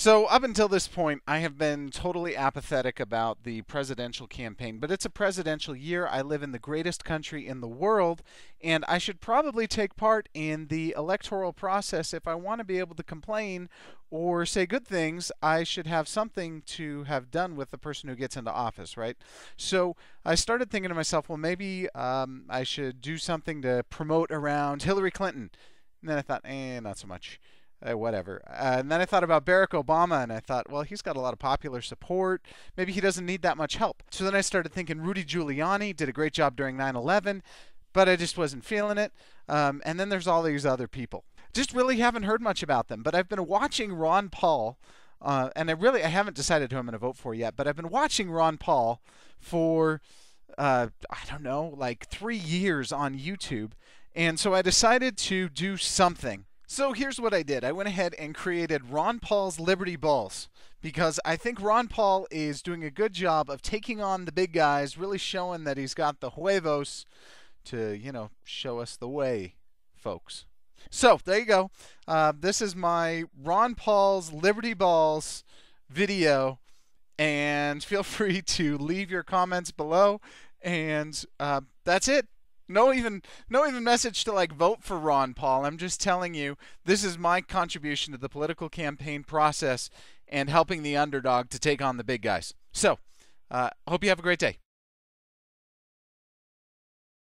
So, up until this point, I have been totally apathetic about the presidential campaign, but it's a presidential year. I live in the greatest country in the world, and I should probably take part in the electoral process if I want to be able to complain or say good things. I should have something to have done with the person who gets into office, right? So, I started thinking to myself, well, maybe um, I should do something to promote around Hillary Clinton. And then I thought, eh, not so much uh, whatever. Uh, and then I thought about Barack Obama, and I thought, well, he's got a lot of popular support. Maybe he doesn't need that much help. So then I started thinking Rudy Giuliani did a great job during 9 11, but I just wasn't feeling it. Um, and then there's all these other people. Just really haven't heard much about them. But I've been watching Ron Paul. Uh, and I really I haven't decided who I'm going to vote for yet, but I've been watching Ron Paul for uh, I don't know, like three years on YouTube, and so I decided to do something so here's what I did. I went ahead and created Ron Paul's Liberty Balls because I think Ron Paul is doing a good job of taking on the big guys, really showing that he's got the huevos to, you know, show us the way, folks. So there you go. Uh, this is my Ron Paul's Liberty Balls video, and feel free to leave your comments below. And uh, that's it. No even no even message to like vote for Ron Paul. I'm just telling you this is my contribution to the political campaign process and helping the underdog to take on the big guys. So, uh, hope you have a great day.